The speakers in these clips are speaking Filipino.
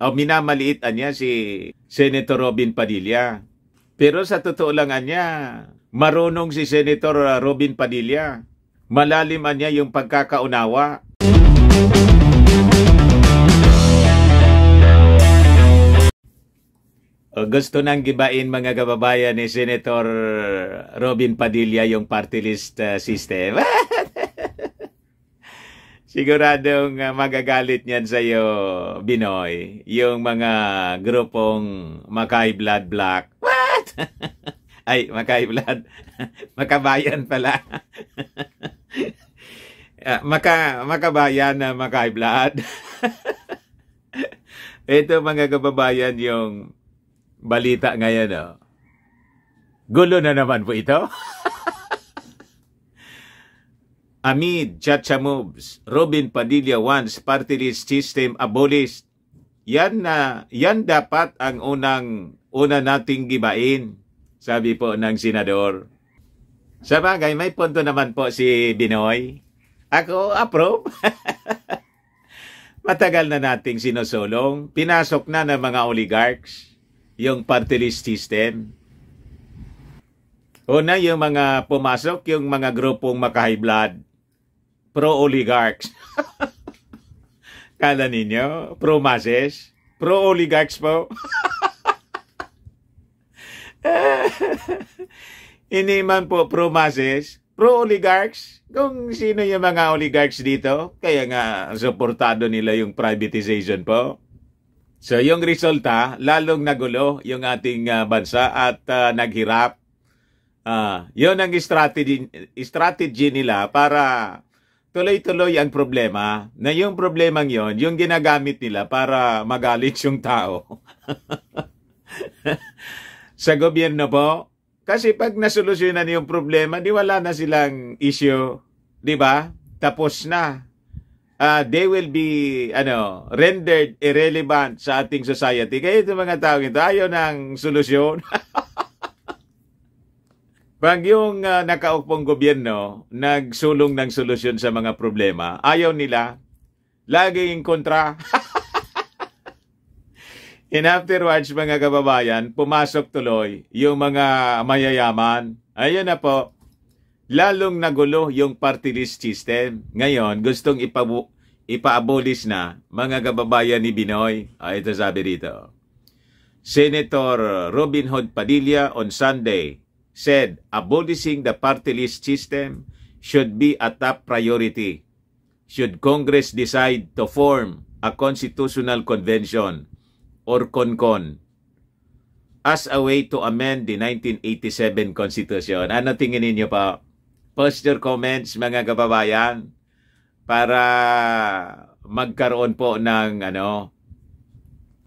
o minamaliit niya si Senator Robin Padilla. Pero sa totoo lang niya, marunong si Senator Robin Padilla. Malalim niya yung pagkakaunawa. O gusto nang gibain mga kababayan ni Senator Robin Padilla yung party list uh, system. Siguradong uh, magagalit niyan sa iyo, Binoy, yung mga grupong Makay Blood Black. What? Ay, Makay Blood. Makabayan pala. uh, maka, makabayan na Makay Blood. Ito mga kababayan yung balita ngayon. Oh. Gulo na naman po ito. Amid Chacha Moves, Robin Padilla wants party list system abolished. Yan na, yan dapat ang unang una nating gibain, sabi po ng senador. Sa bagay, may punto naman po si Binoy. Ako, approve. Matagal na nating sinusulong. Pinasok na ng mga oligarchs yung party list system. Una, yung mga pumasok, yung mga grupong maka-high blood pro-oligarchs. Kala ninyo? Pro-masses? Pro-oligarchs po? Hindi man po pro-masses, pro-oligarchs. Kung sino yung mga oligarchs dito, kaya nga suportado nila yung privatization po. So yung resulta, lalong nagulo yung ating uh, bansa at uh, naghirap. Uh, yun ang strategy, strategy nila para tuloy-tuloy ang problema na yung problemang yon yung ginagamit nila para magalit yung tao. Sa gobyerno po, kasi pag nasolusyonan yung problema, di wala na silang issue, di ba? Tapos na. Uh, they will be ano rendered irrelevant sa ating society. Kaya itong mga tao ito, ayaw ng solusyon. Pag yung uh, nakaupong gobyerno nagsulong ng solusyon sa mga problema, ayaw nila, laging kontra. In afterwards, mga kababayan, pumasok tuloy yung mga mayayaman. Ayun na po, lalong nagulo yung party list system. Ngayon, gustong ipabu ipa-abolish na mga kababayan ni Binoy. Ah, ito sabi rito. Senator Robin Hood Padilla on Sunday said abolishing the party list system should be a top priority. Should Congress decide to form a constitutional convention or CONCON as a way to amend the 1987 Constitution. Ano tingin ninyo pa? Post your comments mga kababayan para magkaroon po ng ano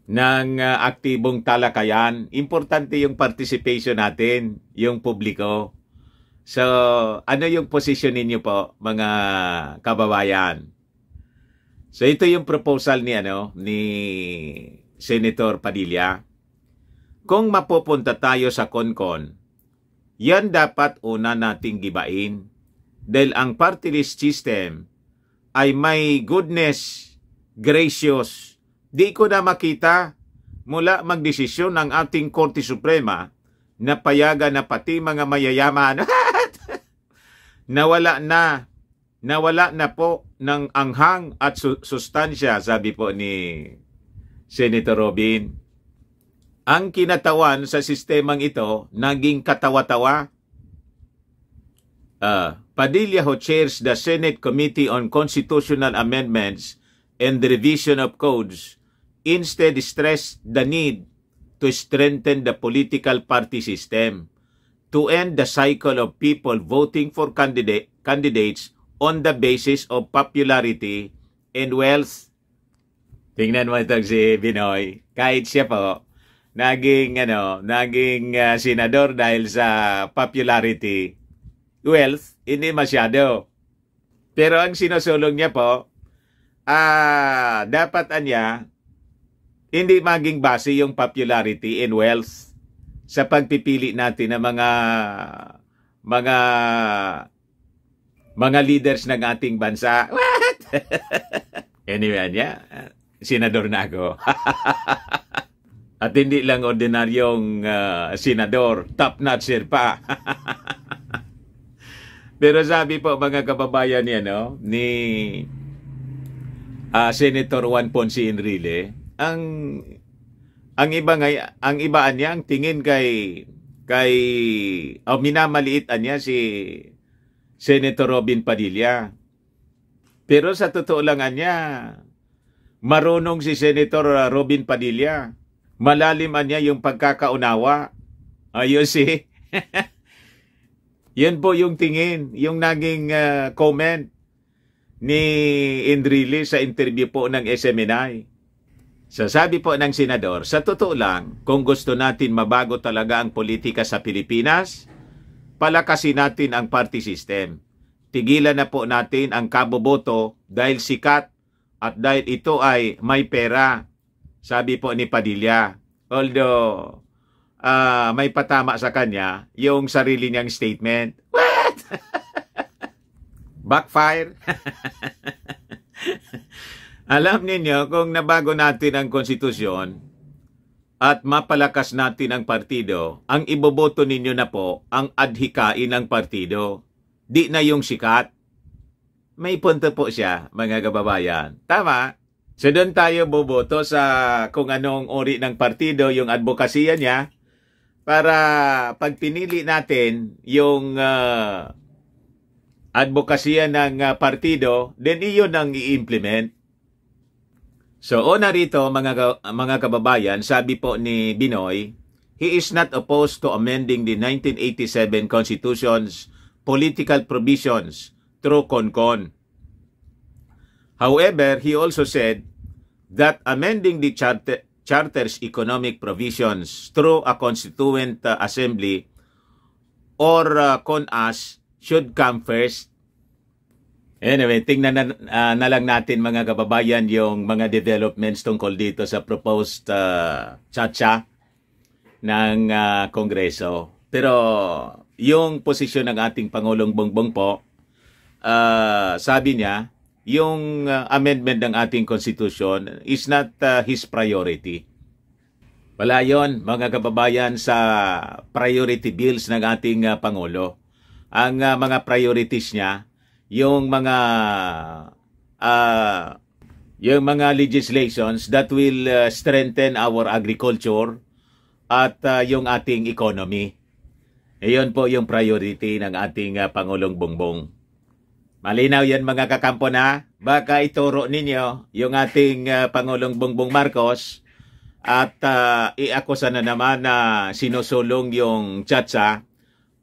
ng uh, aktibong talakayan. Importante yung participation natin, yung publiko. So, ano yung position ninyo po, mga kababayan? So, ito yung proposal ni, ano, ni Senator Padilla. Kung mapupunta tayo sa CONCON, yan dapat una nating gibain. Dahil ang party list system ay may goodness, gracious, Di ko na makita mula magdesisyon ng ating Korte Suprema na payagan na pati mga mayayaman nawala na nawala na po ng anghang at su- sustansya sabi po ni Senator Robin. Ang kinatawan sa sistemang ito naging katawa-tawa. Uh, Padilla who chairs the Senate Committee on Constitutional Amendments and the Revision of Codes instead stress the need to strengthen the political party system to end the cycle of people voting for candidate, candidates on the basis of popularity and wealth. Tingnan mo ito si Binoy. Kahit siya po, naging, ano, naging uh, senador dahil sa popularity, wealth, hindi masyado. Pero ang sinusulong niya po, ah, dapat anya, hindi maging base yung popularity and wealth sa pagpipili natin ng mga mga mga leaders ng ating bansa. What? anyway, yeah. senador na ako. At hindi lang ordinaryong uh, senador, top notcher pa. Pero sabi po mga kababayan niya no, ni uh, Senator Juan Ponce Enrile, ang ang iba ngay ang iba niya ang tingin kay kay oh, minamaliit niya si Senator Robin Padilla. Pero sa totoo lang niya, marunong si Senator Robin Padilla malalim niya yung pagkakaunawa. Ayun si. Yan po yung tingin, yung naging uh, comment ni Indrili sa interview po ng SMNI. So sabi po ng senador, sa totoo lang, kung gusto natin mabago talaga ang politika sa Pilipinas, palakasin natin ang party system. Tigilan na po natin ang kaboboto dahil sikat at dahil ito ay may pera sabi po ni Padilla. Although uh, may patama sa kanya yung sarili niyang statement. What? Backfire? Alam ninyo kung nabago natin ang konstitusyon at mapalakas natin ang partido, ang iboboto ninyo na po ang adhikain ng partido. Di na yung sikat. May punto po siya, mga kababayan. Tama? So doon tayo boboto sa kung anong uri ng partido, yung advokasya niya, para pag pinili natin yung uh, advokasya ng uh, partido, then iyon ang i-implement. So una rito mga, mga kababayan, sabi po ni Binoy, he is not opposed to amending the 1987 Constitution's political provisions through CONCON. However, he also said that amending the charter, charter's economic provisions through a constituent uh, assembly or uh, CONAS should come first. Anyway, tingnan na, uh, na lang natin mga kababayan yung mga developments tungkol dito sa proposed uh, chacha ng uh, Kongreso. Pero yung posisyon ng ating Pangulong Bongbong po, uh, sabi niya, yung uh, amendment ng ating constitution is not uh, his priority. Wala yon mga kababayan sa priority bills ng ating uh, Pangulo. Ang uh, mga priorities niya, yung mga uh, yung mga legislations that will uh, strengthen our agriculture at uh, yung ating economy. Iyon po yung priority ng ating uh, Pangulong Bongbong. Malinaw yan mga kakampo na. Baka ituro ninyo yung ating uh, Pangulong Bongbong Marcos at uh, iakusa na naman na sinusulong yung Chatsa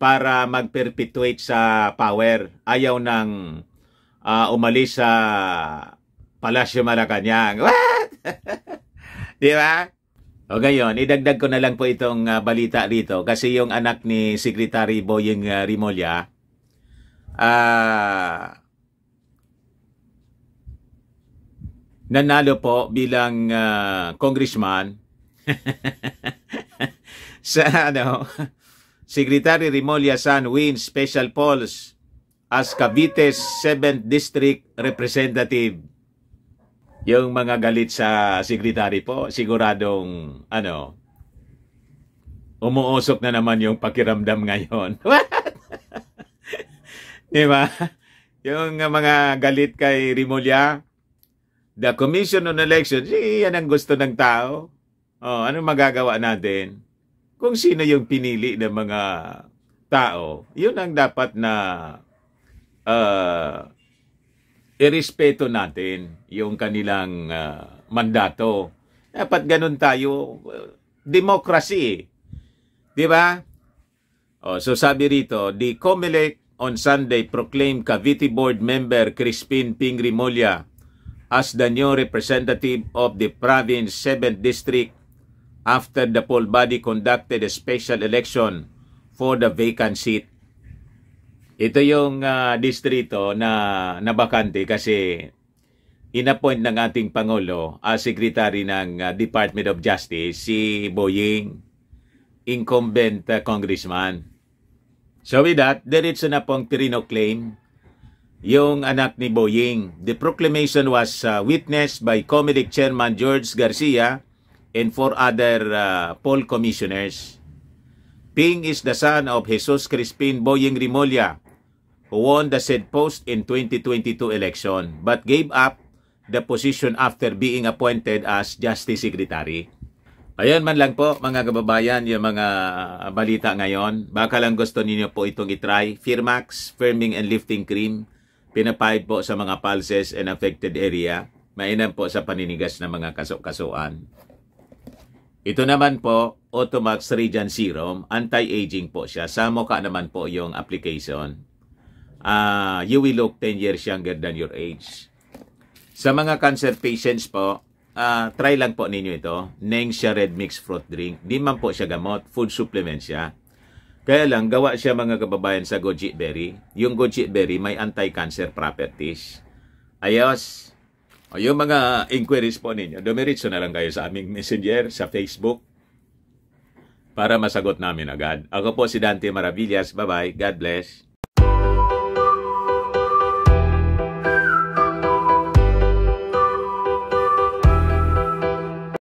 para mag-perpetuate sa power. Ayaw nang uh, umalis sa Palasyo Malacanang. What? Di ba? O ngayon, idagdag ko na lang po itong uh, balita dito kasi yung anak ni Secretary Boyeng uh, Rimolya, uh, nanalo po bilang uh, congressman sa ano Secretary Rimolya San wins special polls as Cavite's 7th District Representative. Yung mga galit sa secretary po, siguradong ano, umuusok na naman yung pakiramdam ngayon. What? Di ba? Yung mga galit kay Rimulya, the Commission on Elections, yan ang gusto ng tao. Oh, anong magagawa natin? Kung sino yung pinili ng mga tao, yun ang dapat na uh, irespeto natin yung kanilang uh, mandato. Dapat ganun tayo. Democracy. Di ba? Oh, so sabi rito, the COMELEC on Sunday proclaimed Cavite Board member Crispin Pingrimolia as the new representative of the province 7th district after the poll body conducted a special election for the vacant seat. Ito yung uh, distrito na nabakante kasi inappoint ng ating Pangulo as Secretary ng uh, Department of Justice si Boying, incumbent uh, congressman. So with that, diretso na pong claim yung anak ni Boying. The proclamation was uh, witnessed by Comelec Chairman George Garcia and four other uh, poll commissioners. Ping is the son of Jesus Crispin Boying Rimolya, who won the said post in 2022 election but gave up the position after being appointed as Justice Secretary. Ayan man lang po mga kababayan yung mga balita ngayon. Baka lang gusto ninyo po itong itry. Firmax, Firming and Lifting Cream. Pinapahid po sa mga pulses and affected area. Mainam po sa paninigas ng mga kaso-kasuan. Ito naman po, Automax Regen Serum. Anti-aging po siya. Sa mukha naman po yung application. Uh, you will look 10 years younger than your age. Sa mga cancer patients po, uh, try lang po ninyo ito. Nengxia Red Mix Fruit Drink. Di man po siya gamot, food supplement siya. Kaya lang, gawa siya mga kababayan sa goji berry. Yung goji berry may anti-cancer properties. Ayos. O yung mga inquiries po ninyo, dumiritso na lang kayo sa aming messenger sa Facebook para masagot namin agad. Ako po si Dante Maravillas. Bye-bye. God bless.